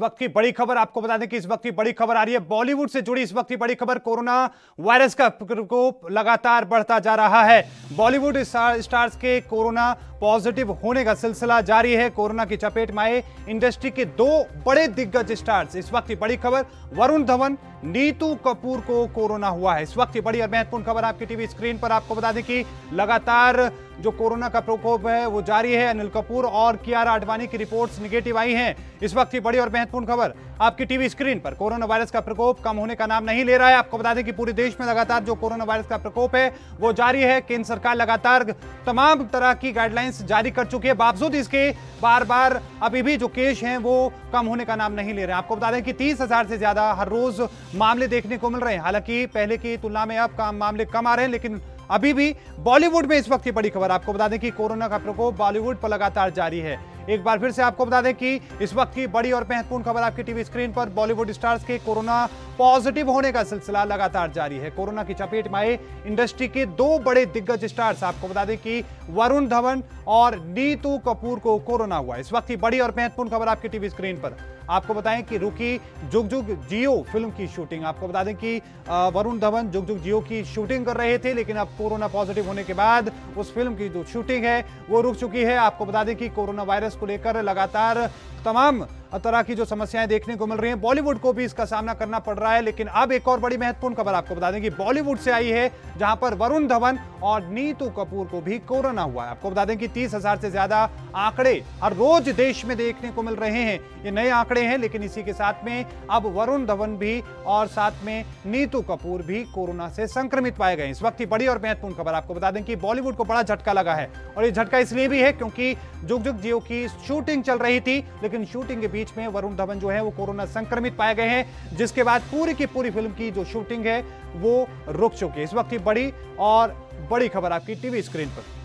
वक्त की बड़ी खबर आपको बता दें कि इस वक्त की बड़ी खबर आ रही है। बॉलीवुड से जुड़ी इस वक्त की बड़ी खबर, कोरोना वायरस का प्रकोप लगातार बढ़ता जा रहा है। बॉलीवुड स्टार्स के कोरोना पॉजिटिव होने का सिलसिला जारी है। कोरोना की चपेट में आए इंडस्ट्री के दो बड़े दिग्गज स्टार्स। इस वक्त की बड़ी खबर, वरुण धवन नीतू कपूर को कोरोना हुआ है। इस वक्त की बड़ी और महत्वपूर्ण खबर आपकी टीवी स्क्रीन पर आपको बता दें कि लगातार जो कोरोना का प्रकोप है, वो जारी है। अनिल कपूर और कियारा आडवाणी की रिपोर्ट्स निगेटिव आई हैं। इस वक्त की बड़ी और महत्वपूर्ण खबर आपकी टीवी स्क्रीन पर। कोरोना वायरस का प्रकोप कम होने का नाम नहीं ले रहा है। आपको बता दें कि पूरे देश में लगातार जो कोरोना वायरस का प्रकोप है, वो जारी है। केंद्र सरकार लगातार तमाम तरह की गाइडलाइंस जारी कर चुकी है। बावजूद इसके बार बार अभी भी जो केस हैं, वो कम होने का नाम नहीं ले रहे हैं। आपको बता दें कि तीस से ज़्यादा हर रोज मामले देखने को मिल रहे हैं। हालाँकि पहले की तुलना में अब काम मामले कम आ रहे हैं, लेकिन अभी भी बॉलीवुड में इस वक्त की बड़ी खबर। आपको बता दें कि कोरोना का प्रकोप बॉलीवुड पर लगातार जारी है। एक बार फिर से आपको बता दें कि इस वक्त की बड़ी और महत्वपूर्ण खबर आपकी टीवी स्क्रीन पर बॉलीवुड स्टार्स के कोरोना पॉजिटिव होने का सिलसिला लगातार जारी है। कोरोना की चपेट में आए इंडस्ट्री के दो बड़े दिग्गज स्टार्स, आपको बता दें कि वरुण धवन और नीतू कपूर को कोरोना हुआ। इस वक्त की बड़ी और महत्वपूर्ण खबर आपकी टीवी स्क्रीन पर। आपको बताएँ कि रुकी जुग जुग जियो फ़िल्म की शूटिंग। आपको बता दें कि वरुण धवन जुग जुग जियो की शूटिंग कर रहे थे, लेकिन अब कोरोना पॉजिटिव होने के बाद उस फ़िल्म की जो शूटिंग है, वो रुक चुकी है। आपको बता दें कि कोरोना वायरस को लेकर लगातार तमाम तरह की जो समस्याएँ देखने को मिल रही हैं, बॉलीवुड को भी इसका सामना करना पड़ रहा है। लेकिन अब एक और बड़ी महत्वपूर्ण खबर आपको बता दें कि बॉलीवुड से आई है, जहाँ पर वरुण धवन और नीतू कपूर को भी कोरोना हुआ है। आपको बता दें कि तीस हज़ार से ज़्यादा आंकड़े हर रोज देश में देखने को मिल रहे हैं। ये नए आंकड़े हैं, लेकिन इसी के साथ में अब वरुण धवन भी और साथ में नीतू कपूर भी कोरोना से संक्रमित पाए गए इस वक्त की बड़ी और महत्वपूर्ण खबर आपको बता दें कि बॉलीवुड को बड़ा झटका लगा है। और ये झटका इसलिए भी है क्योंकि जुग जुग जियो की शूटिंग चल रही थी, लेकिन शूटिंग के बीच में वरुण धवन जो है, वो कोरोना संक्रमित पाए गए हैं, जिसके बाद पूरी की पूरी फ़िल्म की जो शूटिंग है, वो रुक चुकी है। इस वक्त की बड़ी और बड़ी खबर आपकी टीवी स्क्रीन पर।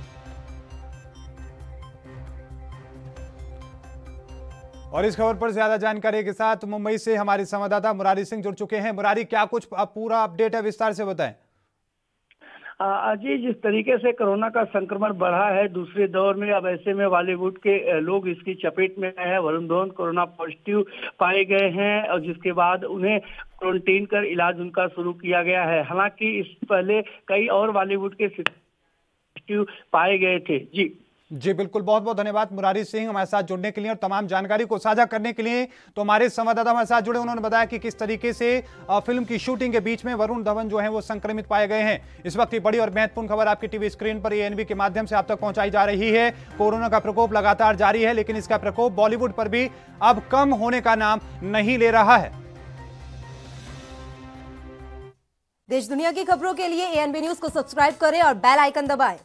और इस खबर पर ज़्यादा जानकारी के साथ मुंबई से हमारे संवाददाता मुरारी सिंह जुड़ चुके हैं। मुरारी, क्या कुछ पूरा अपडेट है विस्तार से बताएँ? जी जिस तरीके से कोरोना का संक्रमण बढ़ा है, दूसरे दौर में, अब ऐसे में बॉलीवुड के लोग इसकी चपेट में आए हैं। वरुण धोन कोरोना पॉजिटिव पाए गए हैं, और जिसके बाद उन्हें क्वारंटीन कर इलाज उनका शुरू किया गया है। हालाँकि इस पहले कई और बॉलीवुड के पॉजिटिव पाए गए थे। जी। जी बिल्कुल बहुत बहुत धन्यवाद मुरारी सिंह हमारे साथ जुड़ने के लिए और तमाम जानकारी को साझा करने के लिए। तो हमारे संवाददाता हमारे साथ जुड़े, उन्होंने बताया कि किस तरीके से फ़िल्म की शूटिंग के बीच में वरुण धवन जो है वो संक्रमित पाए गए हैं। इस वक्त की बड़ी और महत्वपूर्ण खबर आपकी टीवी स्क्रीन पर एएनबी के माध्यम से आप तक पहुंचाई जा रही है। कोरोना का प्रकोप लगातार जारी है, लेकिन इसका प्रकोप बॉलीवुड पर भी अब कम होने का नाम नहीं ले रहा है। देश दुनिया की खबरों के लिए एएनबी न्यूज़ को सब्सक्राइब करें और बेल आइकन दबाएँ।